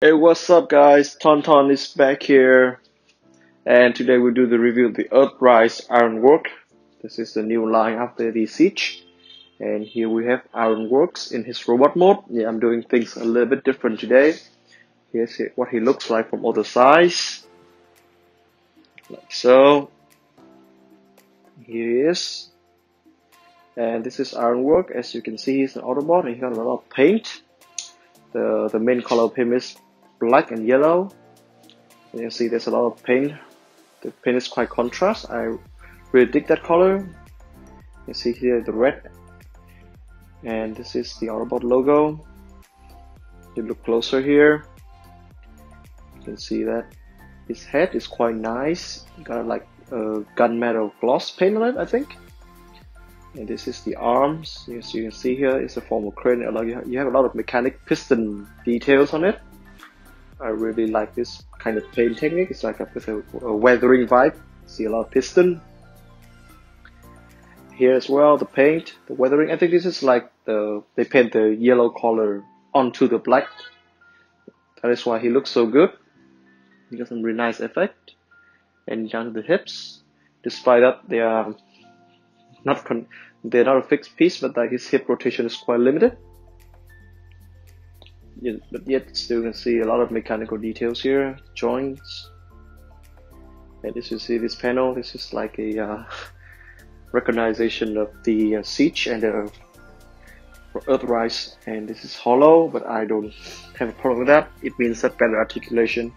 Hey, what's up guys? Tonton is back here and today we'll do the review of the Earthrise Ironwork. This is the new line after the Siege and here we have Ironworks in his robot mode. Yeah, I'm doing things a little bit different today. Here's what he looks like from other sides. Like so. Here he is. And this is Ironwork. As you can see, he's an Autobot and he got a lot of paint. The, the main color of him is black and yellow. You see there's a lot of paint. The paint is quite contrast. I really dig that color. You see here the red. And this is the Autobot logo. You look closer here. You can see that his head is quite nice. Got like a gunmetal gloss paint on it, I think. And this is the arms. As you can see here, it's a form of crane. You have a lot of mechanic piston details on it. I really like this kind of paint technique. It's like a, with a, a weathering vibe. See a lot of piston. Here as well, the paint, the weathering. I think this is like the they paint the yellow color onto the black. That is why he looks so good. He got some really nice effect. And down to the hips. Despite that, they are not they're not a fixed piece, but like his hip rotation is quite limited but yet still can see a lot of mechanical details here, joints. And as you see this panel, this is like a uh, recognition of the uh, siege and the Earthrise, and this is hollow, but I don't have a problem with that. It means that better articulation.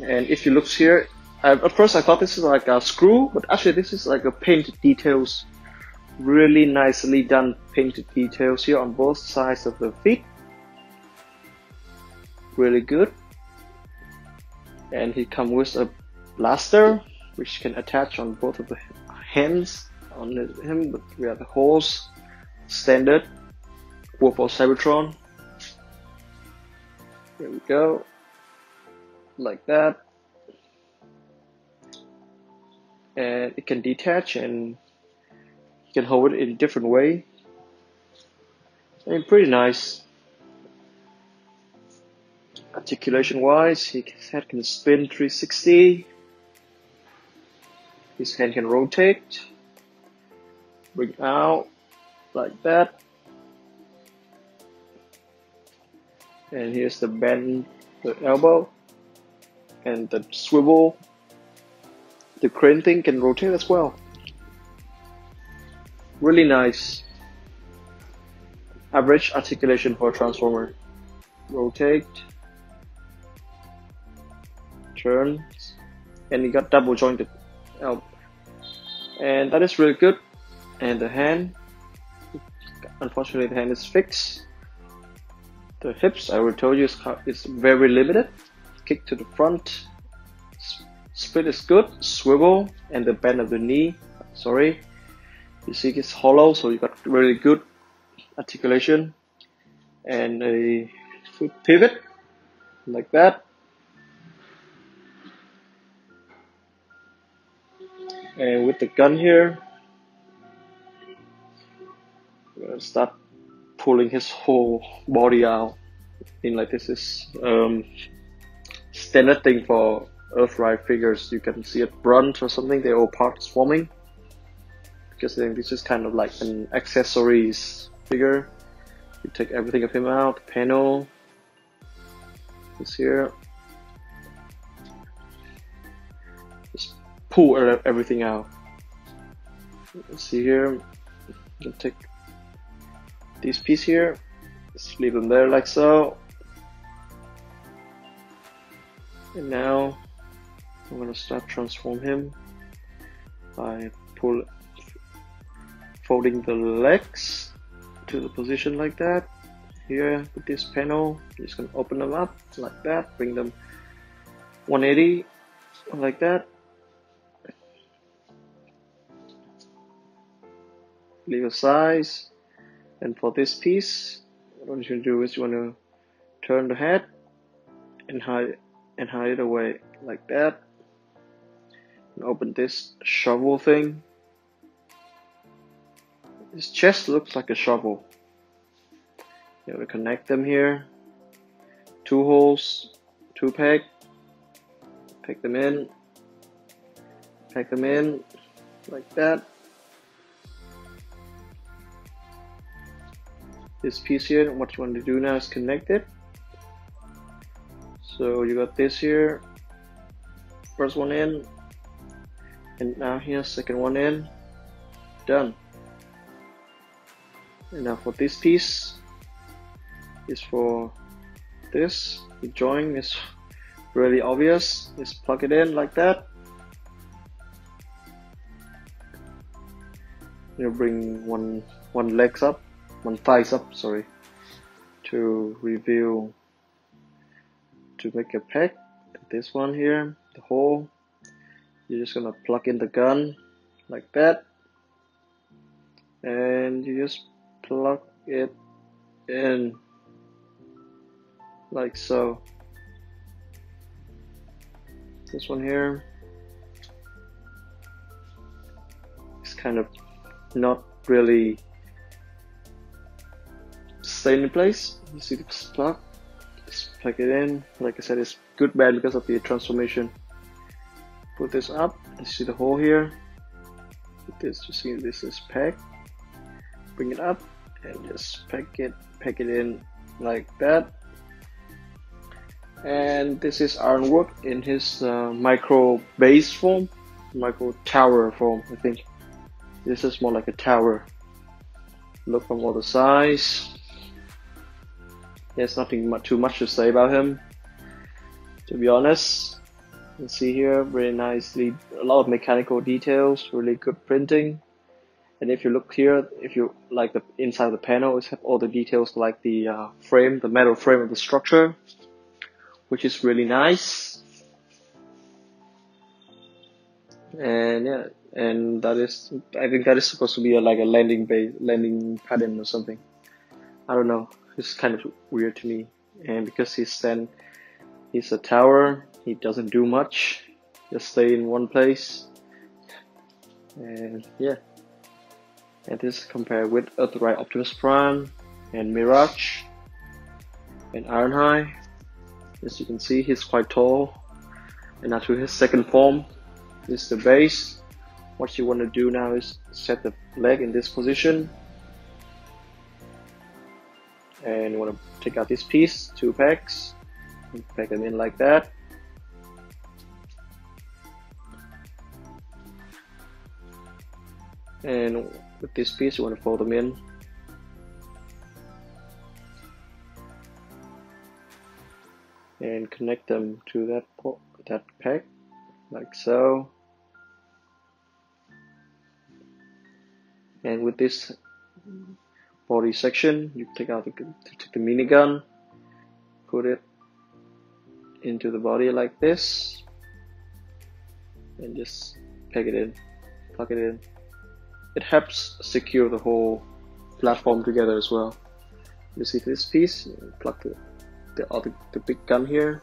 And if you look here, I, at first I thought this is like a screw, but actually this is like a paint details really nicely done painted details here on both sides of the feet. Really good. And he comes with a blaster which can attach on both of the hands on him but we have the holes standard War for Cybertron. There we go. Like that. And it can detach and you can hold it in a different way. And pretty nice. Articulation wise, his head can spin 360. His hand can rotate. Bring out like that. And here's the bend the elbow and the swivel. The crane thing can rotate as well really nice average articulation for a transformer. Rotate. Turn. And you got double jointed help and that is really good. And the hand. Unfortunately the hand is fixed. The hips I will tell you is very limited. Kick to the front. Split is good. Swivel. And the bend of the knee. Sorry you see it's hollow so you got really good articulation and a foot pivot like that. And with the gun here we're gonna start pulling his whole body out. In like this is um, standard thing for Earthrise figures. You can see it brunt or something they're all parts forming because I think this is kind of like an accessories figure. You take everything of him out, panel, this here. Just pull everything out. See here, you take this piece here, just leave them there like so. And now I'm gonna start transform him by pull folding the legs to the position like that. Here with this panel. Just gonna open them up like that. Bring them 180 like that. Leave a size. And for this piece what you do is you want to turn the head and hide and hide it away like that. And open this shovel thing his chest looks like a shovel. You have to connect them here two holes, two peg, peg them in, peg them in, like that. This piece here, what you want to do now is connect it. So you got this here, first one in, and now here, second one in, done. Now for this piece, is for this, the join is really obvious, just plug it in like that. You bring one one legs up, one thighs up, sorry, to reveal to make a peg. This one here, the hole. You're just gonna plug in the gun like that, and you just plug it in like so. This one here is kind of not really staying in place. You see the plug, just plug it in. Like I said, it's good bad because of the transformation. Put this up, you see the hole here. Put this, you see this is peg. Bring it up and just peg it, peg it in like that. And this is ironwork in his uh, micro base form micro tower form I think. This is more like a tower. Look from all the sides. There's nothing much, too much to say about him to be honest. You can see here very nicely a lot of mechanical details really good printing and if you look here if you like the inside of the panel it have all the details like the uh, frame the metal frame of the structure which is really nice. And yeah, and that is, I think that is supposed to be a, like a landing base, landing pattern or something. I don't know. It's kind of weird to me. And because he's then, he's a tower, he doesn't do much. Just stay in one place. And yeah. And this compared with Earthrise Optimus Prime and Mirage and Ironhide. As you can see he's quite tall. And now to his second form this is the base. What you want to do now is set the leg in this position. And you want to take out this piece two pegs peg them in like that. And with this piece you want to fold them in? And connect them to that that peg like so. And with this body section you take out the, take the minigun put it into the body like this and just peg it in plug it in it helps secure the whole platform together as well. You see this piece plug the the other the big gun here.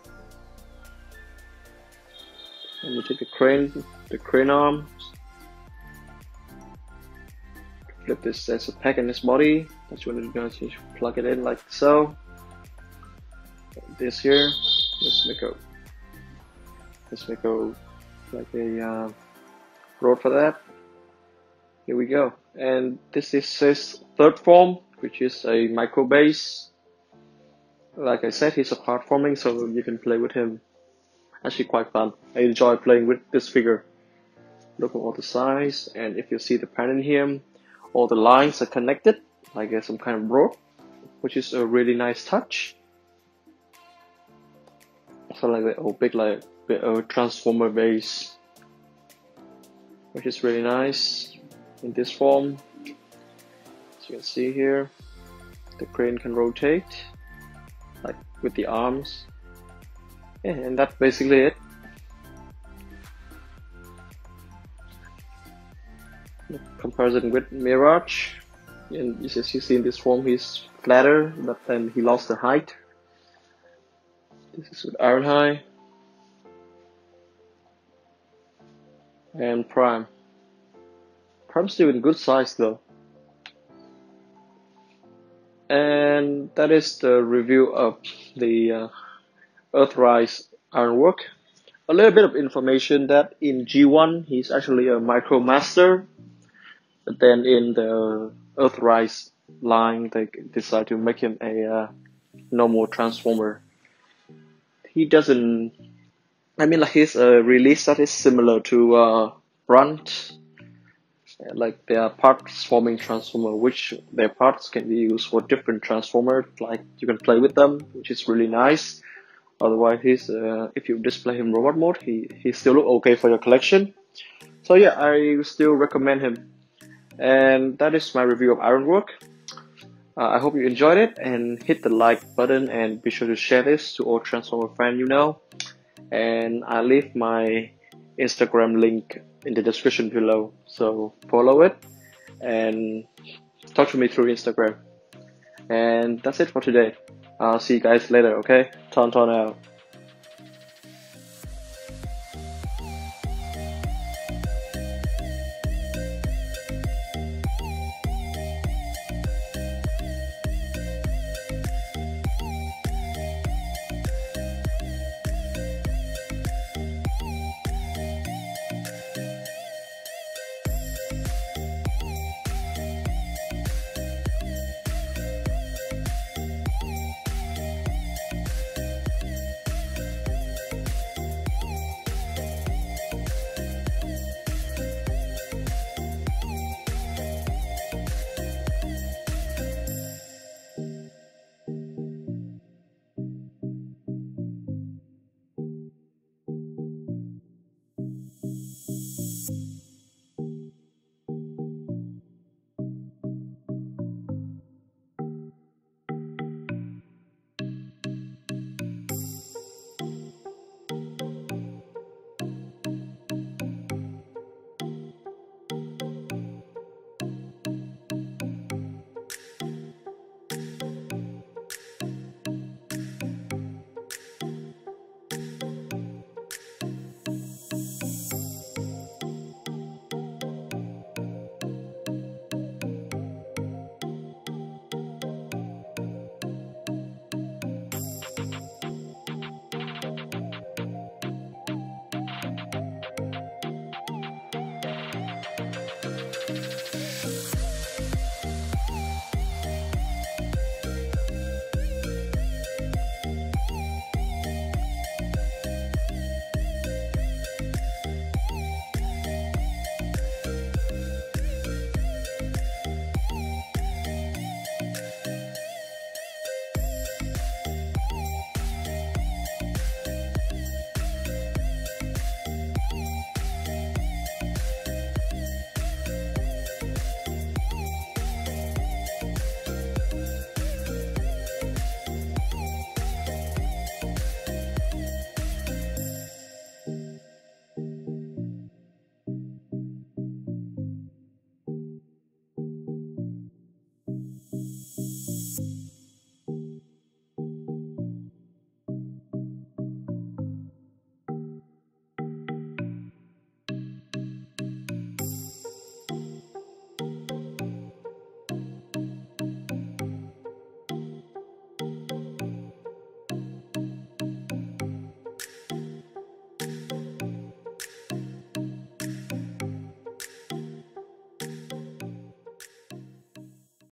And you take the crane the crane arm. Flip this as a pack in this body. That's when you're going to plug it in like so. This here let's make a let's make a like a uh, road for that here we go and this is his third form which is a micro base like I said, he's a platforming, so you can play with him. Actually, quite fun. I enjoy playing with this figure. Look at all the size, and if you see the pattern here, all the lines are connected, like some kind of rope, which is a really nice touch. So like a big like a transformer base, which is really nice in this form. As you can see here, the crane can rotate like with the arms. And that's basically it. Comparison with Mirage. And as you see in this form he's flatter but then he lost the height. This is with Ironhide and Prime Prime's still in good size though and that is the review of the uh, Earthrise Ironwork. A little bit of information that in G1 he's actually a Micromaster, but then in the Earthrise line they decide to make him a uh, normal Transformer. He doesn't. I mean, like his uh, release that is similar to uh, Brunt. Like they are parts forming transformer, which their parts can be used for different transformers. Like you can play with them, which is really nice. Otherwise, he's uh, if you display him robot mode, he he still look okay for your collection. So yeah, I still recommend him. And that is my review of Ironwork. Uh, I hope you enjoyed it and hit the like button and be sure to share this to all Transformer fans you know. And I leave my Instagram link in the description below, so follow it and talk to me through Instagram. And that's it for today. I'll see you guys later, okay? Ton ton out.